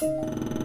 you